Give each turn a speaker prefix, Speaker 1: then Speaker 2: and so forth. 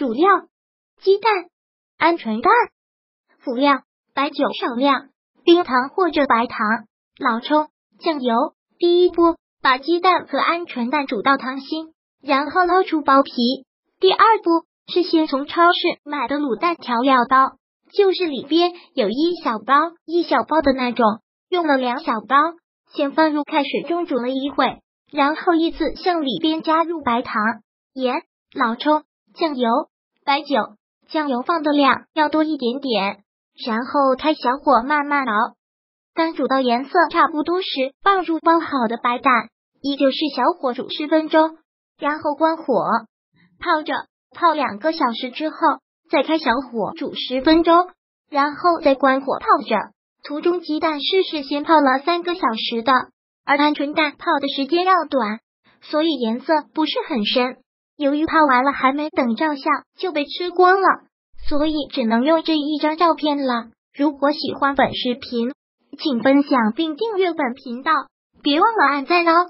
Speaker 1: 主料：鸡蛋、鹌鹑蛋。辅料：白酒少量，冰糖或者白糖、老抽、酱油。第一步，把鸡蛋和鹌鹑蛋煮到溏心，然后捞出剥皮。第二步是先从超市买的卤蛋调料包，就是里边有一小包一小包的那种，用了两小包，先放入开水中煮了一会，然后依次向里边加入白糖、盐、老抽、酱油、白酒。酱油放的量要多一点点。然后开小火慢慢熬，当煮到颜色差不多时，放入包好的白蛋，依旧是小火煮十分钟，然后关火泡着，泡两个小时之后再开小火煮十分钟，然后再关火泡着。途中鸡蛋是事先泡了三个小时的，而鹌鹑蛋泡的时间要短，所以颜色不是很深。由于拍完了还没等照相就被吃光了。所以只能用这一张照片了。如果喜欢本视频，请分享并订阅本频道，别忘了按赞哦。